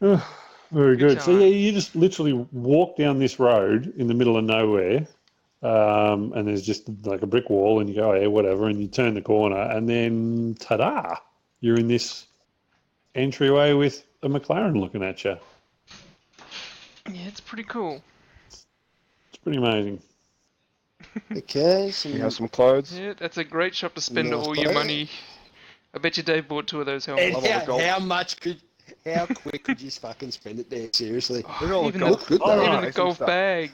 Very Good good. So yeah, you just literally walk down this road in the middle of nowhere, um, and there's just like a brick wall, and you go, oh, yeah, whatever, and you turn the corner, and then ta-da, you're in this entryway with a McLaren looking at you. Yeah, it's pretty cool. It's pretty amazing. Okay, so You have some clothes. Yeah, that's a great shop to spend Nice all your money. I bet you Dave bought two of those helmets. Love all the how, how much could, how quick could you fucking spend it there? Seriously. Look at all even gold. the- good Oh, though. Even oh, the golf bag.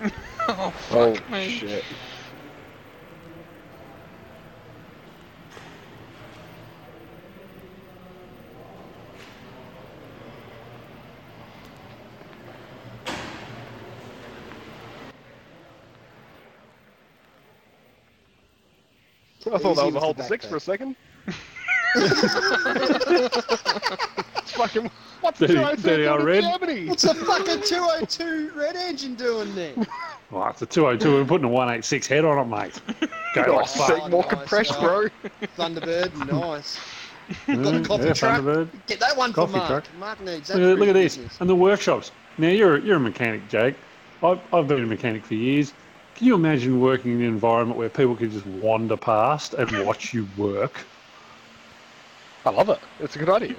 oh, Oh fuck me. shit! I thought that was a hold six for a second. It's fucking. What's the 202 doing old in red. Germany? What's the fucking 202 red engine doing there? Well, it's a 202. We're putting a 186 head on it, mate. Go Oh, like fuck. more nice, compressed, bro. Thunderbird, nice. Mm, Got a coffee yeah, truck. Thunderbird. Get that one Coffee for Mark. truck. Mark needs that. Look at, for look at this. business. And the workshops. Now, you're, you're a mechanic, Jake. I've, I've been a mechanic for years. Can you imagine working in an environment where people could just wander past and watch you work? I love it. It's a good idea.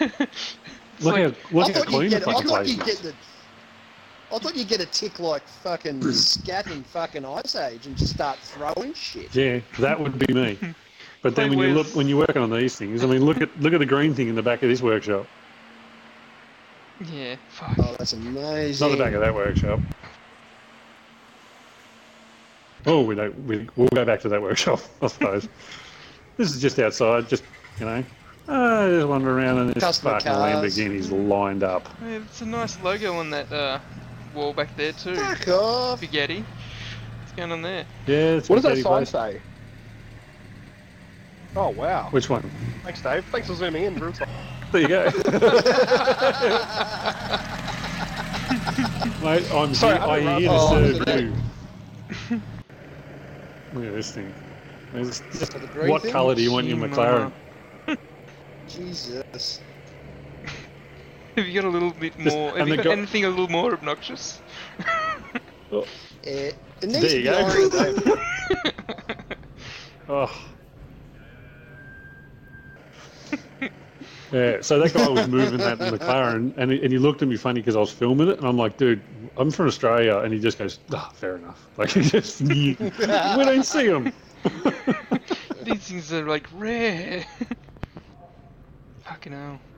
It's Look, like, how, look I how thought you'd the get. I fucking thought place you'd get the. I thought you'd get a tick like fucking Scrat in fucking Ice Age and just start throwing shit. Yeah, that would be me. But then Play when you look when you're working on these things, I mean, look at look at the green thing in the back of this workshop. yeah, fuck. Oh, that's amazing. Not the back of that workshop. Oh, we don't. We, we'll go back to that workshop, I suppose. this is just outside, just you know. Uh, just wander around and this Customer fucking cars. Lamborghini's lined up. Yeah, it's a nice logo on that uh, wall back there too. Fuck off. Spaghetti. What's going on there? Yeah, it's What does that Spaghetti sign place. say? Oh wow! Which one? Thanks, Dave. Thanks for zooming in. Real time. There you go. Mate, I'm Sorry, here, I I'm didn't here to run- serve you. Look at this thing. It's just- what colour do you want your McLaren? Jesus. Have you got a little bit Just- more? Have you got go- anything a little more obnoxious? Yeah, it needs There you go. Oh. Yeah, so that guy was moving that McLaren, and he, and he looked at me funny because I was filming it, and I'm like, dude, I'm from Australia, and he just goes, ah, fair enough. Like, he just, we don't see him. These things are like rare. Fucking hell.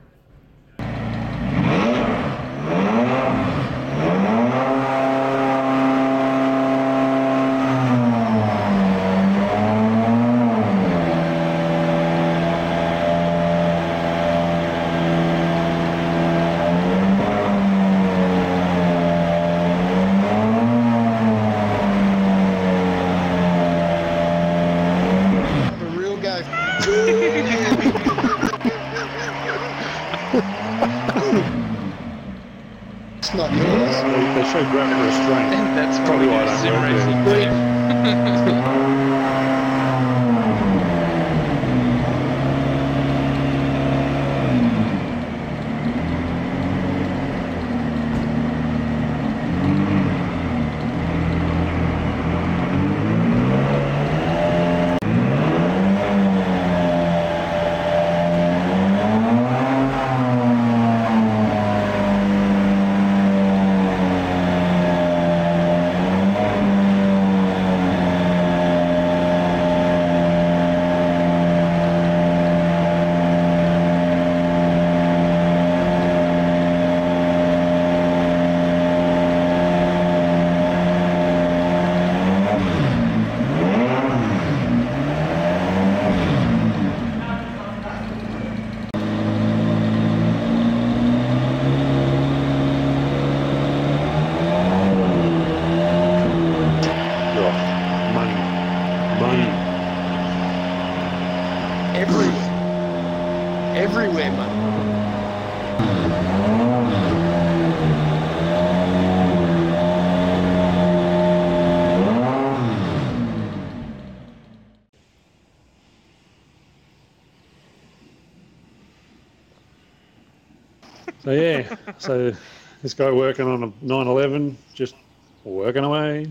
So this guy working on a 911, just working away.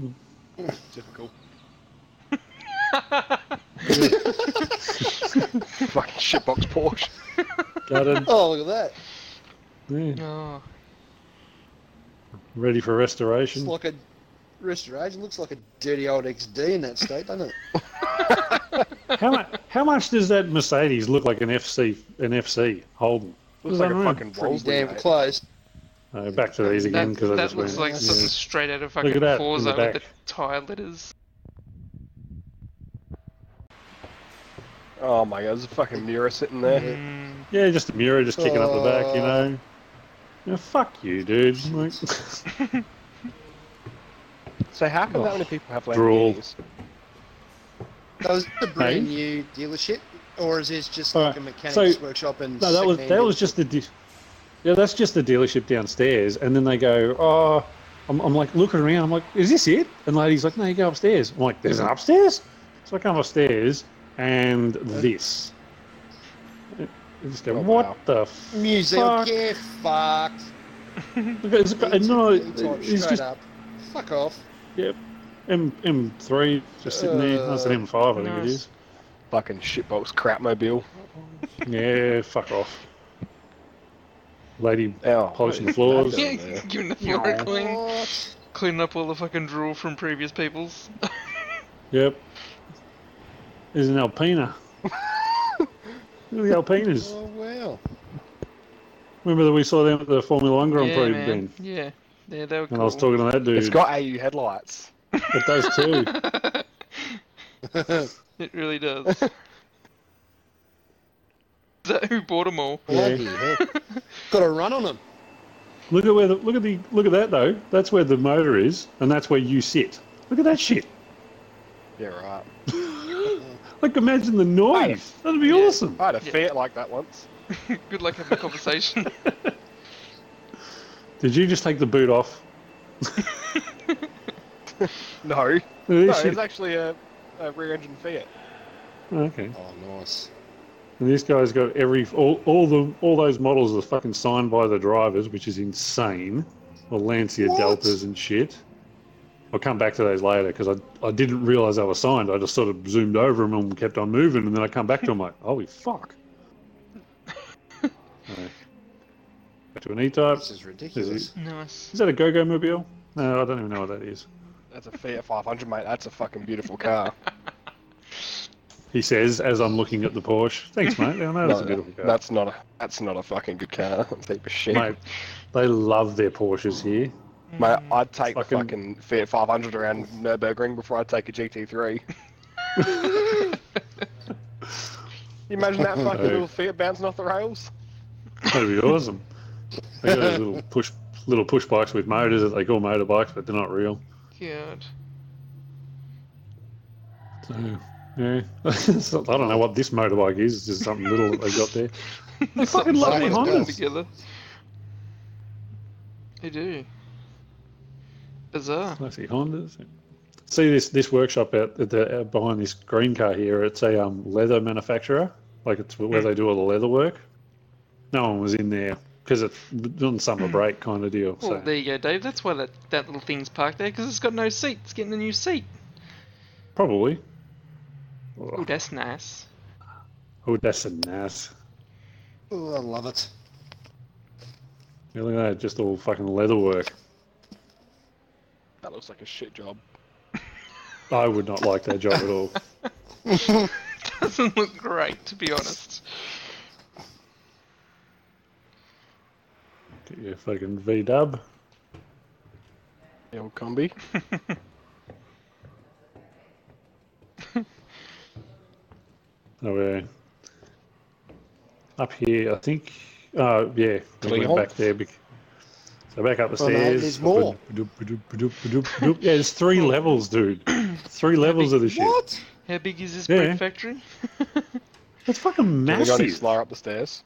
Typical. Fucking shitbox Porsche. Gutted, Oh, look at that. yeah, Oh, ready for It's restoration. like a restoration. Looks like a dirty old XD in that state, doesn't it? How much? How much does that Mercedes look like an FC? An FC Holden? Looks like a Unreal. fucking Pretty Wolseley, damn mate. close. Uh, back to these again because I that looks went. like yeah. something straight out of fucking at that in the with the tire letters. Oh my god, there's a fucking mirror sitting there. Mm, Yeah, just a mirror just kicking up the back, you Oh. know. Yeah, fuck you, dude. Like, So how come Oh, that many people have drool. Lamborghinis? So is it a brand new dealership, or is this just like a mechanics so- workshop and no, that was that was just the. De- yeah, that's just the dealership downstairs, and then they go, oh. I'm, I'm like looking around. I'm like, is this it? And lady's like, no, you go upstairs. I'm like, there's an upstairs. So I come upstairs, and this. I just go, Oh, what wow. the fuck? museum. fuck. Get fucked. Look, it's, E-type, no, E-type, it's straight just up. Fuck off. M M3 just sitting there. Uh, that's an M5, I think it Nice. is. Fucking shitbox crapmobile. Yeah, fuck off. Lady Ow. Oh. polishing the floors. yeah, doing there? giving the floor a clean, cleaning up all the fucking drool from previous people's. Yep. There's an Alpina. Look at the Alpinas. Oh wow. Remember that we saw them at the Formula One Grand yeah, Prix, man. Ben? Yeah, yeah, they were cool. And I was talking to that dude. It's got AU headlights. It does too. it really does. Is that who bought them all? Bloody heck. Got a run on them. Look at where the look at the look at that though. That's where the motor is, and that's where you sit. Look at that shit. Yeah, right. Like imagine the noise. That'd be Yeah. awesome. I had a Yeah. Fiat like that once. Good luck having a conversation. Did you just take the boot off? No, Look at no, this it shit. was actually a, a rear-engine Fiat. Okay. Oh nice. And this guy's got every all, all the all those models are fucking signed by the drivers, which is insane. Or Lancia What? Deltas and shit. I'll come back to those later because I, I didn't realise they were signed. I just sort of zoomed over them and kept on moving, and then I come back to them like, holy fuck. Alright. Back to an E-Type. This is ridiculous. nice. Is that a Goggomobil? No, I don't even know what that is. That's a Fiat 500, mate. That's a fucking beautiful car. He says as I'm looking at the Porsche. Thanks, mate. I know that's a beautiful car. That's not a that's not a fucking good car. That's a heap of shit. Mate, they love their Porsches here. Mate, I'd mm. take Fucking- fucking Fiat 500 around Nürburgring before I'd take a GT3. you imagine that fucking Hey. little Fiat bouncing off the rails? That'd be awesome. They got those little push little push bikes with motors that they call motorbikes, but they're not real. God. So yeah, So, I don't know what this motorbike is. It's just something little that they've got there. They fucking love their Hondas Hondas. together. They do. Bizarre. Classic Hondas. See this this workshop out at the out behind this green car here. It's a um, leather manufacturer. Like it's where they do all the leather work. No one was in there because it's on summer break kind of deal. Well, So there you go, Dave. That's why that, that little thing's parked there, because it's got no seat. It's getting a new seat. probably. Oh, that's nice. Oh, that's a nice. Oh, I love it. Yeah, look at that, just all fucking leather work. That looks like a shit job. I would not like that job at all. Doesn't look great, to be honest. Get your fucking V dub. The old combi. Oh, yeah. Up here, I think. Oh, yeah. We went back there. bec- So back up the Oh, no, stairs. there's more. Yeah, there's three levels, dude. Three levels of the shit. What? How big is this Yeah. brick factory? That's fucking Can we go any massive. slower up the stairs?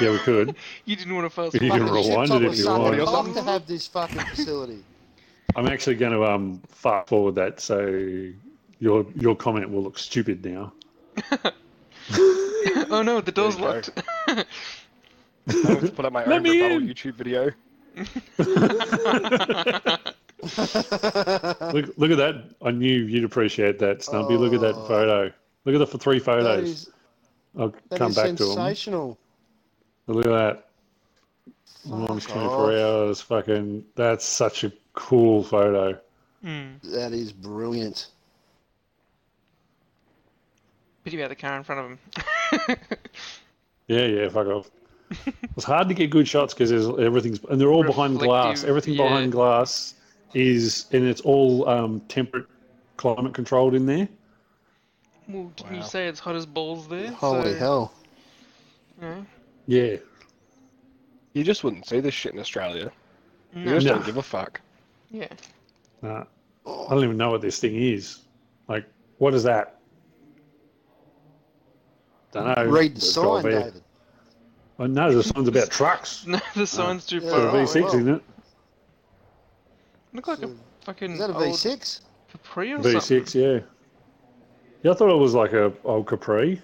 Yeah, we could. You didn't want to fast You can forward. Fucking rewind it if you want. I'd love to have this fucking facility. I'm actually going to um fast forward that so your your comment will look stupid now. oh no, the door's locked. I have to put up my Let own rebuttal in. YouTube video. Look, look at that. I knew you'd appreciate that, Stumpy. Look at that Oh. photo. Look at the three that photos. is, I'll that come is back to them. sensational. Look at that. Launch Fuck 24 hours. Fucking. That's such a cool photo. Hmm. That is brilliant. Pity about the car in front of him. Yeah, yeah, fuck off. it's hard to get good shots because everything's and they're all behind glass. Everything yeah. behind glass is and it's all um, temperate, climate controlled in there. well, didn't you say it's hot as balls there? Holy so, hell. You know, Yeah, You just wouldn't see this shit in Australia. You just No. don't give a fuck. Yeah. nah, I don't even know what this thing is. Like, what is that? Don't know. Read the sign, David. I know the sign's about trucks. No, the sign's too Yeah, Got far right. away. V6 well. in it. Look like a fucking Is that a old V6? Capri or V6, something. yeah. Yeah, I thought it was like a old Capri.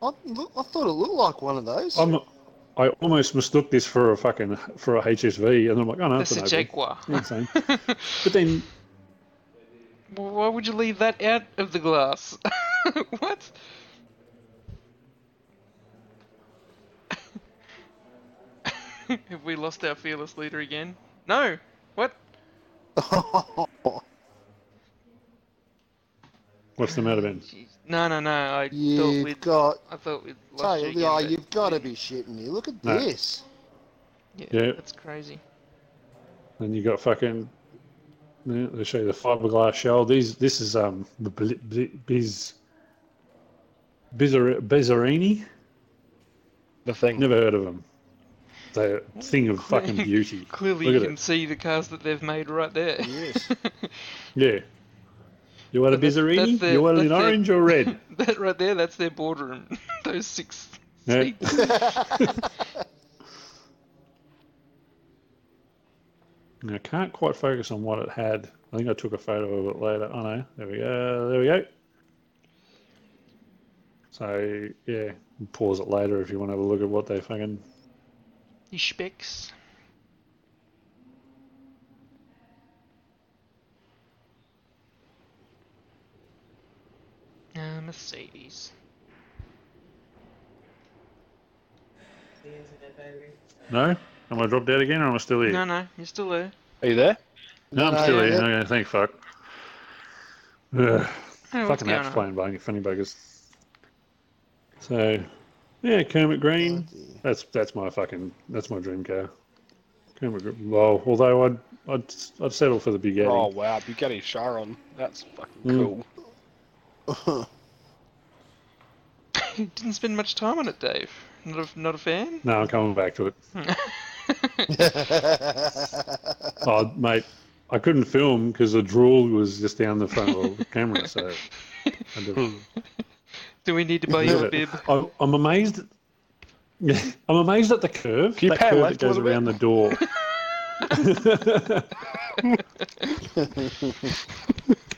I, look, I thought it looked like one of those. I'm, I almost mistook this for a fucking for a HSV, and I'm like, oh no, That's it's a an Jaguar. Opel. Yeah, same. But then, Well, Why would you leave that out of the glass? what? Have we lost our fearless leader again? No. What? what's the matter, Ben? Jeez. No, no, no. I thought you've we'd. got. I thought we'd lost Tell you you, again. oh, but- you've got to be shitting me. Look at No. this. Yeah, Yeah. that's crazy. Then you got fucking. Yeah, they show you the fiberglass shell. These, this is um the Bli- Bli- biz, Bizar- Bizzarini. The thing. Never heard of them. They're a thing of fucking beauty. Clearly, Look you can it. see the cars that they've made right there. Yes. Yeah. You want a But that's- Bizzarini? that's their- You want it in that's their- orange or red? that right there, that's their boardroom. Those six Yeah. seats. I can't quite focus on what it had. I think I took a photo of it later. Oh no, there we go. There we go. So yeah, pause it later if you want to have a look at what they fucking. The specs. Uh, Mercedes. No, am I dropped out again or am I still here? No, no, you're still there. Are you there? No, I'm No, still yeah, here. yeah. Okay, thank fuck. Ugh, what's fucking going apps on? playing bunny, funny buggers. So, yeah, Kermit Green. That's that's my fucking that's my dream car. Kermit Green. Well, although I'd I'd I'd settle for the Bugatti. Oh wow, Bugatti Chiron. That's fucking Mm. cool. Didn't spend much time on it, Dave. Not a, not a fan? No, I'm coming back to it. Oh, mate, I couldn't film because the drool was just down the front of the camera. So, I did- Do we need to buy you a bib? I, I'm amazed. I'm amazed at the curve. Can you that curve that goes little bit? around the door.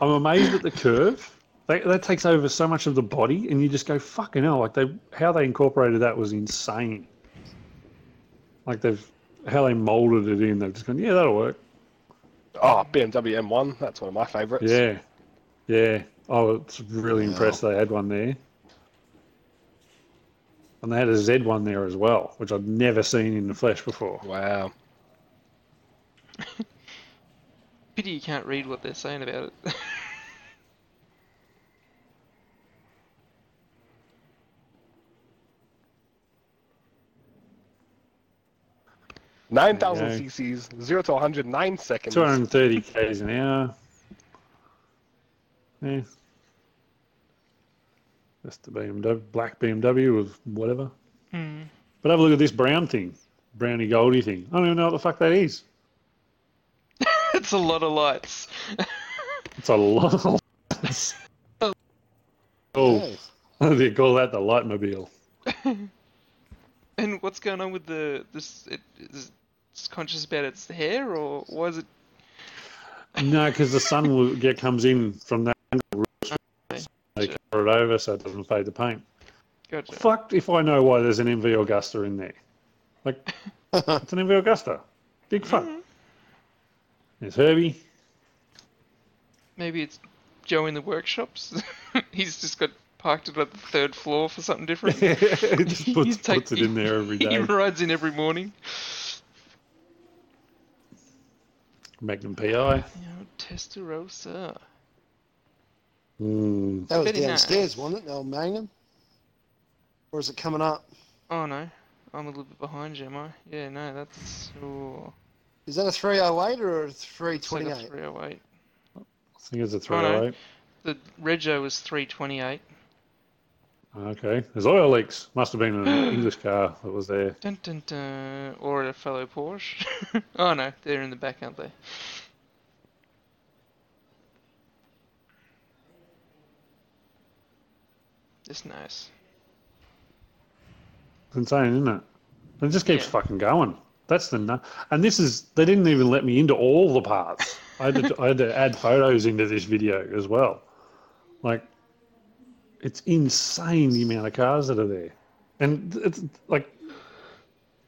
I'm amazed at the curve. That, that takes over so much of the body, and you just go fucking hell. Like they, how they incorporated that was insane. Like they've, how they molded it in. They've just gone, yeah, that'll work. Oh, BMW M1. That's one of my favourites. Yeah, yeah. Oh, I was really impressed they had one there. And they had a Z one there as well, which I'd never seen in the flesh before. Wow. Pity you can't read what they're saying about it. Nine thousand cc's, zero to one hundred nine seconds. 230 k's an hour. Yeah. Just the BMW, black BMW with whatever. Hmm. But have a look at this brown thing, brownie goldie thing. I don't even know what the fuck that is. it's a lot of lights. It's a lot. Of lights. oh, Yes. they call that the Lightmobile. and what's going on with the this? It, is it's conscious about its hair, or why is it? No, because the sun will get comes in from that angle. They cover it over so it doesn't fade the paint. Gotcha. Fucked if I know why there's an MV Agusta in there. Like, it's an MV Agusta. Big fun. There's mm-hmm. Herbie. Maybe it's Joe in the workshops. He's just got parked it at the third floor for something different. He just puts, He's take- puts it in there every day. He rides in every morning. Magnum PI. You know, Testarossa. Mm. That was Very downstairs, nice. wasn't it, the old Magnum? Or is it coming up? Oh no, I'm a little bit behind you, am I? Yeah, no, that's oh, Is that a 308 or a it's like a 328? 308. I think it's a Oh, no. 308. The Rego was 328. Okay. There's oil leaks. Must have been an English car that was there. Dun dun dun. Or a fellow Porsche. oh no, they're in the back, aren't they? It's nice. It's insane, isn't it? It just keeps Yeah. fucking going. That's the nu- and this is they didn't even let me into all the parts. I had to I had to add photos into this video as well. Like, it's insane the amount of cars that are there, and it's like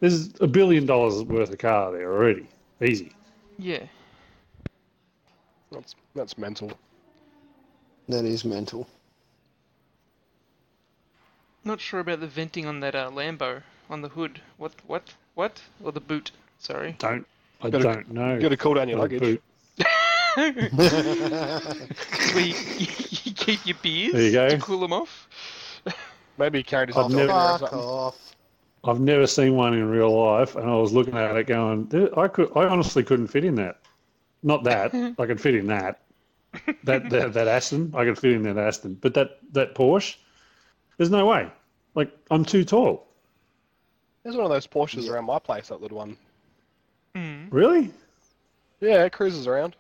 there's a billion dollars worth of car there already, easy. Yeah. That's that's mental. That is mental. Not sure about the venting on that uh, Lambo on the hood. What? What? What? Or the boot? Sorry. Don't I Gotta- don't know. You got to cool down your luggage. boot. Where you, you keep your beers There you go. to cool them off. Maybe he carried his I've off never- or off. I've never seen one in real life, and I was looking at it going, I could, I honestly couldn't fit in that. Not that I could fit in that, that that that Aston, I could fit in that Aston, but that that Porsche, there's no way. Like I'm too tall. There's one of those Porsches Yeah. around my place, that little one. Mm, Really? Yeah, it cruises around.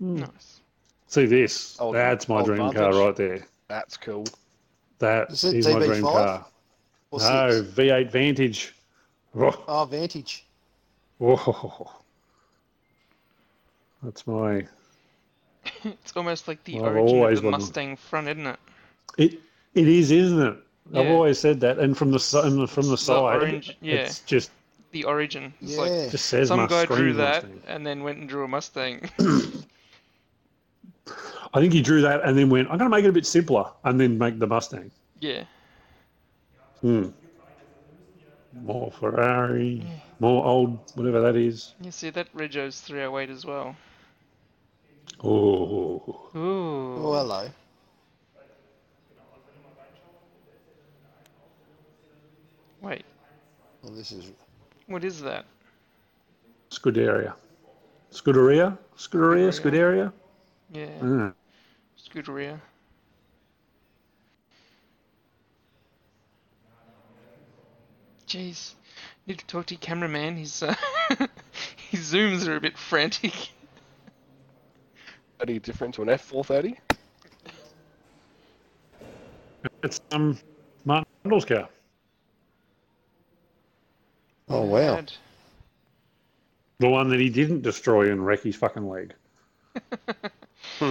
nice. See this? Old- That's my old dream car right there. That's cool. That Is it is my dream car. Or No, six? V8 Vantage. Oh, Oh, Vantage. oh. That's my. It's almost like the Well, I've origin always of the wanted- Mustang front, isn't it? It it is, isn't it? I've always said that, and from the si- and from the side, orange- yeah. it's just The origin. It's Yeah. like just says some guy drew that Mustang. and then went and drew a Mustang. I think he drew that and then went, I'm going to make it a bit simpler, and then make the Mustang. yeah. Hmm. More Ferrari, more old, whatever that is. You see that Rego's 308 as well. Oh, Oh, Ooh. hello. Wait, Well, this is. what is that? Scuderia. Scuderia? Scuderia? Scuderia? Yeah, Mm. Scuderia. Jeez, need to talk to your cameraman. His uh, his zooms are a bit frantic. Any different to an F430? It's um, Martin Brundle's car. Oh, wow. Mad. The one that he didn't destroy and wreck his fucking leg.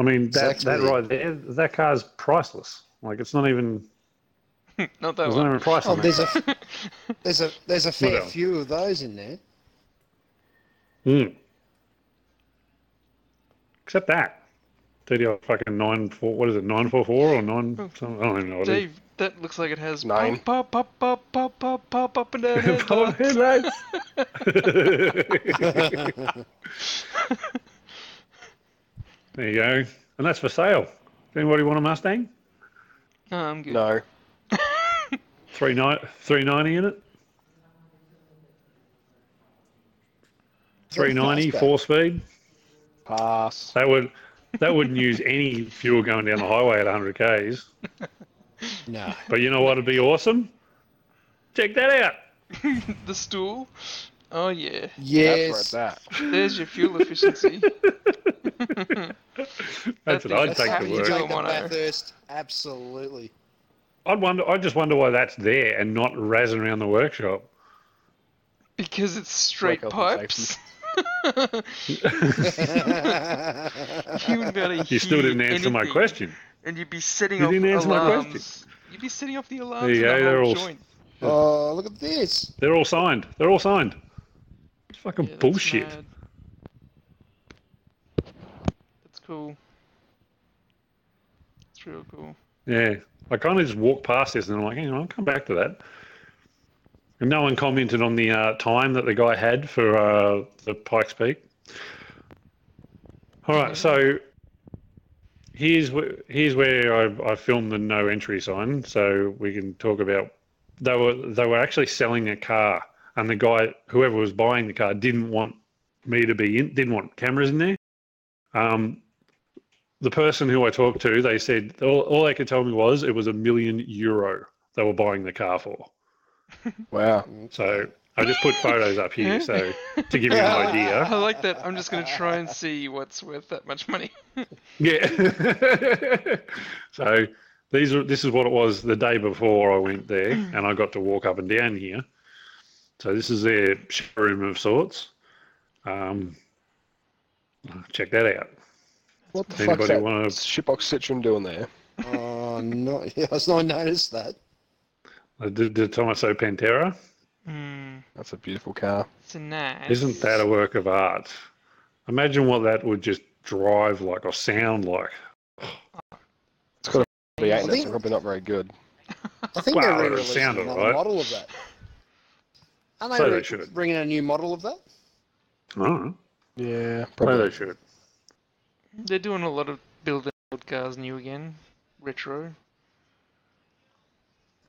I mean, that, that right there, that car's priceless. Like, it's not even, Not that there's not one. even a Oh, there's a there's a there's a fair few of those in there. Hmm. Except that. TDI fucking nine four. What is it? Nine four four or nine? Something, I don't even know what it is. Dave, that looks like it has Nine. pop, pop, pop, pop, pop, pop, up and down. Power headlights. headlights. there you go, and that's for sale. Does anybody want a Mustang? No, I'm good. No. Three ninety, three ninety in it. Three ninety, four speed. Pass. That would that wouldn't use any fuel going down the highway at 100 k's. No. But you know what would be awesome? Check that out. the stool. Oh yeah, Yes. That's where it's there's your fuel efficiency. That's what I'd That's That's take how happy to work. do take it, the mono. Bathurst. Absolutely. I'd wonder. I just wonder why that's there and not razzing around the workshop. because it's straight Like pipes. you you wouldn't be able to You still didn't answer my question. And you'd be sitting You off didn't answer my alarms You'd be sitting off the alarms There you in go, the they're whole all- joint. Oh, look at this. They're all signed. They're all signed. It's fucking Yeah, that's bullshit. mad. That's cool. It's real cool. Yeah. I kind of just walked past this and I'm like, hang on, I'll come back to that. And no one commented on the uh, time that the guy had for uh, the Pikes Peak. All right, so here's where here's where I, I filmed the no entry sign, so we can talk about. They were they were actually selling a car, and the guy, whoever was buying the car, didn't want me to be in, didn't want cameras in there. Um, the person who I talked to, they said all, all they could tell me was it was a million euro they were buying the car for. Wow. So I just put photos up here, so to give you an idea. I like that. I'm just gonna try and see what's worth that much money. Yeah. so these are this is what it was the day before I went there, and I got to walk up and down here. So this is their showroom of sorts. Um, check that out. What the Anybody fuck's that wanna- shitbox Citroen doing there? Oh, no. Yeah, I was not noticed that. The, the Tomaso Pantera. Hmm. That's a beautiful car. It's a nice. Isn't that a work of art? Imagine what that would just drive like or sound like. It's got a V8 I in it, think- so probably not very good. I think Wow, they're it re-releasing sounded another right. model of that. Aren't So they, they re- should. bringing a new model of that? I don't know. Yeah, Maybe probably. they should. They're doing a lot of building old cars new again, retro.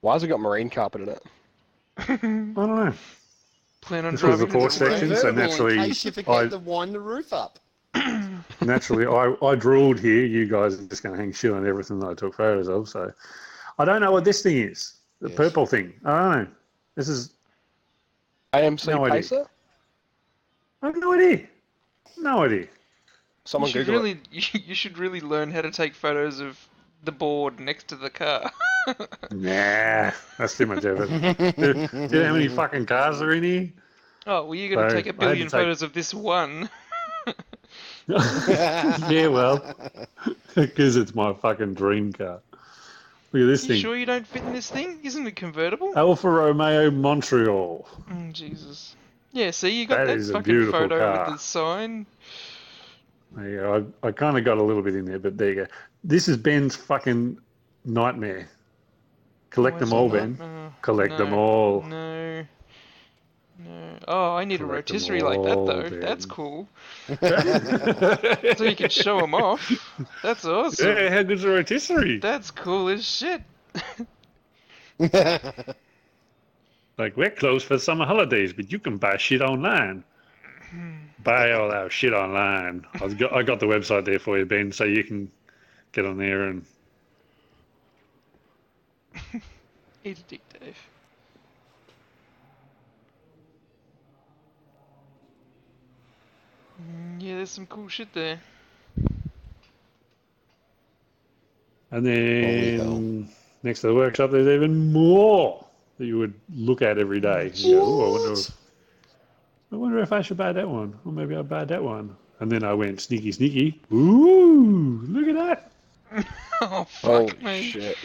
Why has it got marine carpet in it? I don't know. Plan on This was the driving fourth into the section, rain. so Convertible naturally in case you forget I- to wind the roof up. Naturally, I, I drooled here. You guys are just going to hang shit on everything that I took photos of. So I don't know what this thing is. The Yes. purple thing. I don't know. This is. AMC No idea. Pacer? I have no idea. No idea. You Someone should Google it. really, you, you should really learn how to take photos of the board next to the car. Nah, that's too much effort. do, do you know how many fucking cars are in here? oh well, you're gonna So, take a billion take- photos of this one. yeah, well, because it's my fucking dream car. Look at this You thing. sure you don't fit in this thing? Isn't it convertible? Alfa Romeo Montreal. Mm, Jesus. Yeah, see, you got That that, is a fucking beautiful photo car. with the sign. There you go. I, I kind of got a little bit in there, but there you go. This is Ben's fucking nightmare. Collect them all. Oh, Collect them all. No. No. Oh, I need Collect a rotisserie like that though. That's cool. So you can show them off. That's awesome. yeah, how good's a rotisserie? That's cool as shit. Like, we're closed for summer holidays, but you can buy shit online. buy all our shit online. I've got, I got the website there for you, Ben, so you can get on there and. Eat a dick, Dave. Mm, Yeah, there's some cool shit there. And Holy then next to the workshop, there's even more that you would look at every day. You go, "Ooh, I wonder if I wonder if I should buy that one, or maybe I'll buy that one. And then I went sneaky, sneaky. Ooh, look at that! oh Holy fuck me. shit.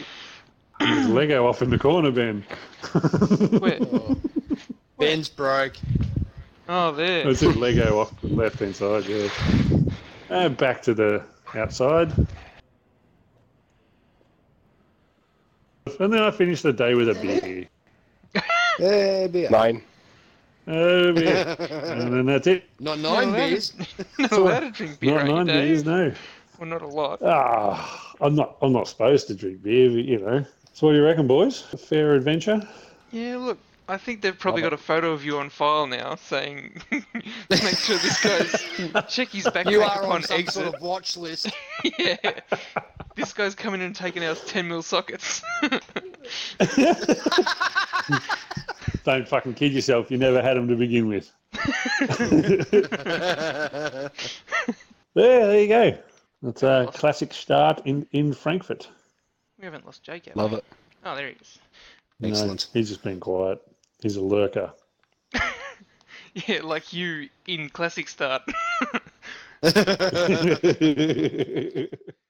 There's Lego off in the corner, Ben. Where? Ben's broke. Oh, there. That's it, Lego off the left hand side, yeah. And back to the outside. And then I finished the day with a beer. Yeah, beer. Nine. Oh, beer. and then that's it. Not Not nine allowed beers. to- Not allowed to drink beer, Not are you, nine Dave? beers, no. Well, not a lot. Ah, I'm not. I'm not supposed to drink beer, but you know. So what do you reckon, boys? A fair adventure? Yeah, look, I think they've probably got a photo of you on file now saying, make sure this guy's, check his backpack You are upon on some exit. sort of watch list. yeah. This guy's coming in and taking out 10 mil sockets. Don't fucking kid yourself. You never had them to begin with. There, there you go. That's a Klassikstadt in in Frankfurt. We haven't lost Jake yet. Love it. Oh, there he is. No, Excellent. he's just been quiet. He's a lurker. Yeah, like you in Klassikstadt.